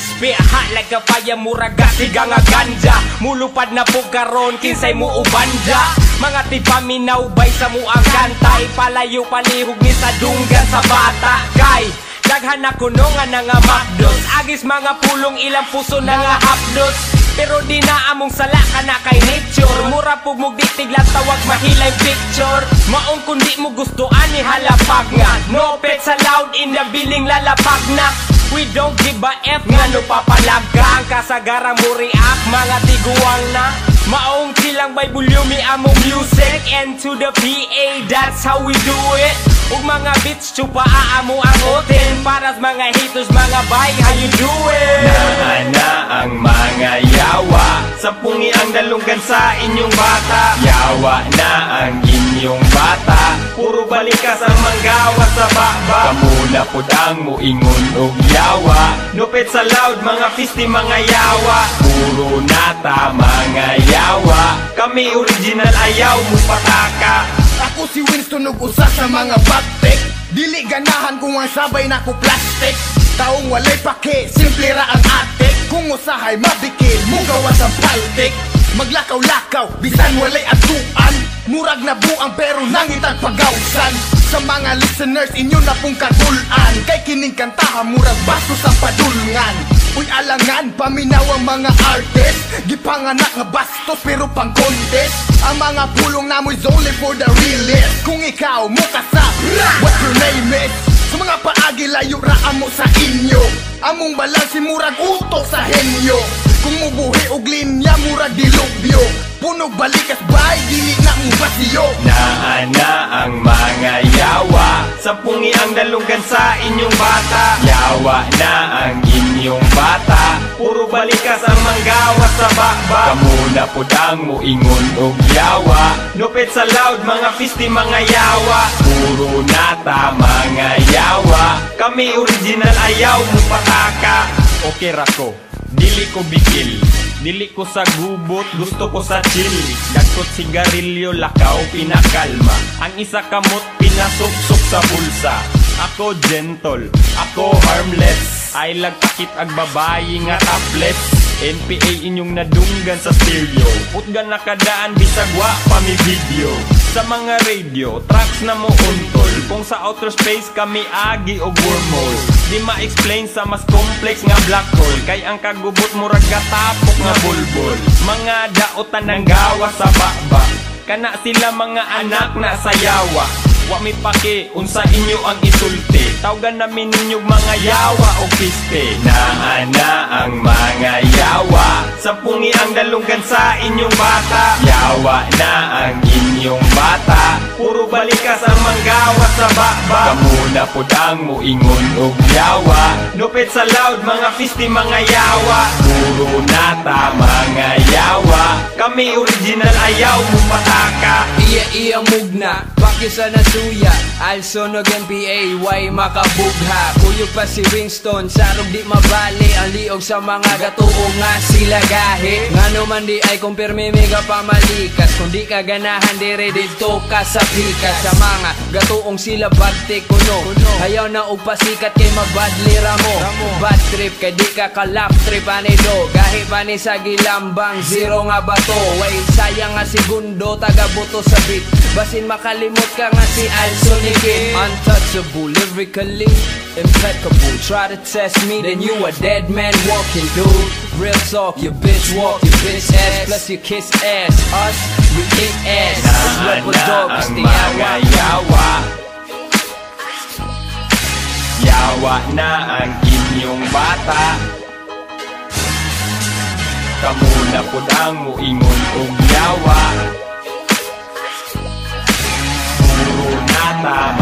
Spit hot like a fire muraga siga nga ganja. Mulupad na po karon kinsay mo ubanja. Mga tipaminaw bay sa mo ang kantay Palayo palihog ni sa dunggan sa bata Kay. Daghan na kuno nga nga makdos Agis mga pulong ilang puso na nga hapdos Pero di na among sala ka na kay nature. Mura pug mo ditigla tawag mahilay picture. Maong kundi mo gusto ani halapag nga. No pet sa loud in the billing lalapag na. We don't give a F nga no papalagang Kasagara mo react mga tiguang na. Maong silang may volume among music. And to the PA that's how we do it Ug mga beats chupa aamo ang oten Para sa mga haters mga bay how you doing? Naana ang mga yawa. Sa pungi ang dalunggan sa inyong bata. Yawa na ang inyong bata. Puro balikas ang manggawa sa baba. Kamula po ang muingon og yawa. Nupit sa loud mga fisti mga yawa. Puro nata mga yawa. Kami original ayaw mo pataka Ako si Winston ug usa sa mga batik Dili ganahan kung ang sabay na ko plastic. Taong walay pake, simple ra ang atik Kung usahay mabikil, mugawas ang paltik. Maglakaw-lakaw, bisan walay atuan. Murag na buang pero nangitag pagawsan Sa mga listeners, inyo na pong katulan Kay kining kantahan, murag basto sa padulngan. Uy alangan, paminaw ang mga artist. Gipanganak nga bastos pero pang contest. Ang mga pulong namoy's only for the realest. Kung ikaw mo ka sa what your name is? Sa mga paagi layo ra amo sa inyo. Among balansi murag utok sa henyo. Kung mubuhi og linya murag dilubyo. Punog balikas bay, dili na mo basiyo Naana pungi ang sa inyong bata Yawa na ang inyong bata. Puro balikas ang manggawa sa baba Kamuna po dang muingon og yawa. Nupit sa loud mga fisti mga yawa. Puro nata mga yawa. Kami original ayaw mo pataka Okay rako, dili ko bigil. Dili ko sa gubot, gusto ko sa chill. Dagkot sigarilyo, lakaw, pinakalma. Ang isa kamot, pinasuksok sa bulsa. Ako gentle, ako harmless. Ay lagtakit ag babayi nga topless. NPA inyong nadunggan sa stereo. Putgan nakadaan bisag wa pa mi video. Sa mga radio, tracks na mo untol. Kung sa outer space kami agi og wormhole. Di ma-explain sa mas complex nga black hole. Kay ang kagubot mo ragatapok nga bulbul. Mga daotan ng gawa sa baba. Kana sila mga anak na sayawa Wa mi paki, unsa inyo ang isulti? Tawgan namin ninyog mga yawa o piste. Naana ang mga yawa. Sa pungi ang dalunggan sa inyong bata. Yawa na ang inyong bata. Puro balikas ang manggawa sa baba. Kamuna po dang muingon og yawa. Nupit sa loud mga fisti mga yawa. Puro nata mga yawa. Kami original ayaw mo pataka Iya iya mugna, pakyo sa nasuya Alsonog MPA, way makabugha Kuyog pa si Winston, sarog di mabali Ang liog sa mga gatuong nga sila gahi Nga naman di ay kumpirmi mega pamalikas. Kung di ka ganahan dire dito ka sa pikas Sa mga gatuong sila bagtik kuno. Ayaw na og pasikat kay mabadli ramo. Bad trip kay di ka kalap trip ani do. Pa ni sa gilambang zero nga bato. Way sayang nga segundo taga buto sa beat Basin makalimot ka nga si Alson Kid Untouchable lyrically impeccable. Try to test me then you a dead man walking dude Real talk you bitch walk you bitch ass. Plus you kiss ass Us we kick ass. This rebel Naana dog is ang the mga yawa. yawa. Na ang inyong bata. Kamuna po ang muingon og yawa Puro na tama